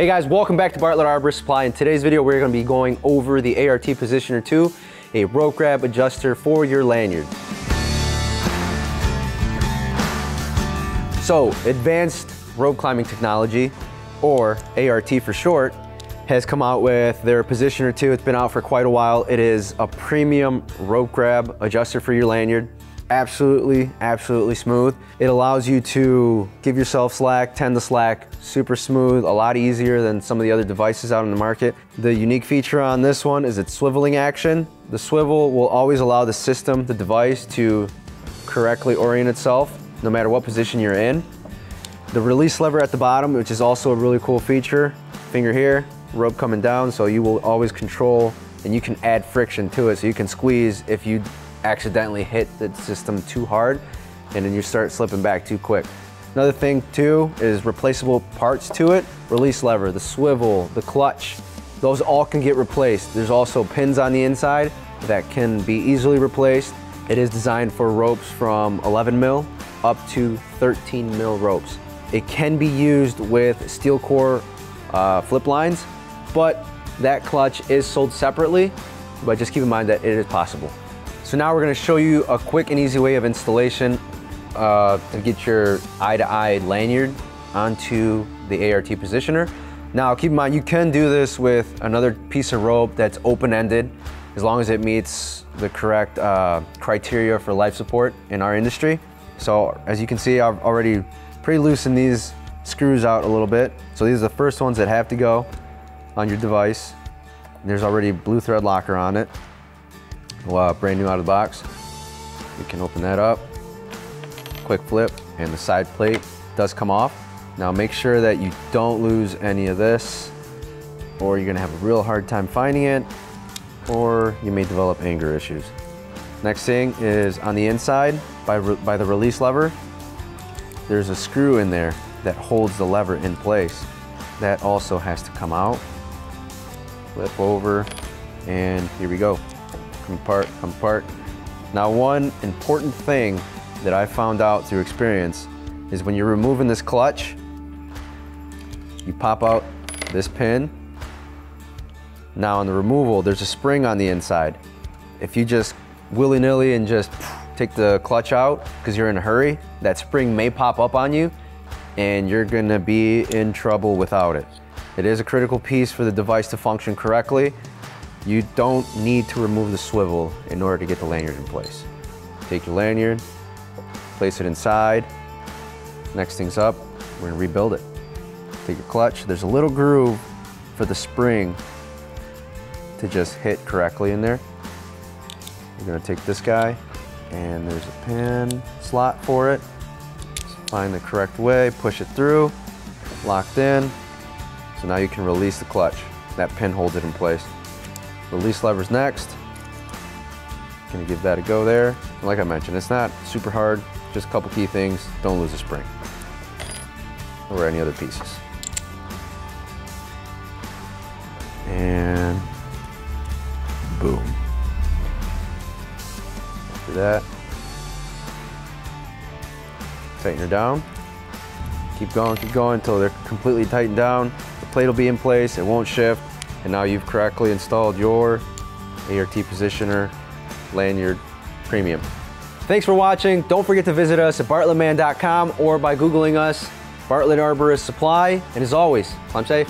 Hey guys, welcome back to Bartlett Arbor Supply. In today's video, we're gonna be going over the ART Positioner 2, a rope grab adjuster for your lanyard. So, Advanced Rope Climbing Technology, or ART for short, has come out with their Positioner 2. It's been out for quite a while. It is a premium rope grab adjuster for your lanyard absolutely, absolutely smooth. It allows you to give yourself slack, tend the slack, super smooth, a lot easier than some of the other devices out in the market. The unique feature on this one is its swiveling action. The swivel will always allow the system, the device, to correctly orient itself no matter what position you're in. The release lever at the bottom, which is also a really cool feature. Finger here, rope coming down, so you will always control and you can add friction to it. So you can squeeze if you accidentally hit the system too hard and then you start slipping back too quick. Another thing too is replaceable parts to it. Release lever, the swivel, the clutch, those all can get replaced. There's also pins on the inside that can be easily replaced. It is designed for ropes from 11 mil up to 13 mil ropes. It can be used with steel core uh, flip lines, but that clutch is sold separately, but just keep in mind that it is possible. So now we're gonna show you a quick and easy way of installation uh, to get your eye-to-eye -eye lanyard onto the ART positioner. Now keep in mind, you can do this with another piece of rope that's open-ended as long as it meets the correct uh, criteria for life support in our industry. So as you can see, I've already pre-loosened these screws out a little bit. So these are the first ones that have to go on your device. There's already blue thread locker on it. Well, uh, brand new out of the box. We can open that up. Quick flip and the side plate does come off. Now make sure that you don't lose any of this or you're gonna have a real hard time finding it or you may develop anger issues. Next thing is on the inside by, by the release lever, there's a screw in there that holds the lever in place. That also has to come out. Flip over and here we go come apart, come apart. Now one important thing that I found out through experience is when you're removing this clutch, you pop out this pin. Now on the removal, there's a spring on the inside. If you just willy-nilly and just take the clutch out because you're in a hurry, that spring may pop up on you and you're gonna be in trouble without it. It is a critical piece for the device to function correctly you don't need to remove the swivel in order to get the lanyard in place. Take your lanyard, place it inside. Next thing's up, we're gonna rebuild it. Take your clutch, there's a little groove for the spring to just hit correctly in there. We're gonna take this guy and there's a pin slot for it. Find the correct way, push it through, locked in. So now you can release the clutch. That pin holds it in place. Release levers next. Gonna give that a go there. Like I mentioned, it's not super hard, just a couple key things. Don't lose a spring or any other pieces. And boom. After that, tighten her down. Keep going, keep going until they're completely tightened down. The plate will be in place, it won't shift. And now you've correctly installed your ART Positioner Lanyard Premium. Thanks for watching. Don't forget to visit us at bartlettman.com or by Googling us, Bartlett Arborist Supply. And as always, climb safe.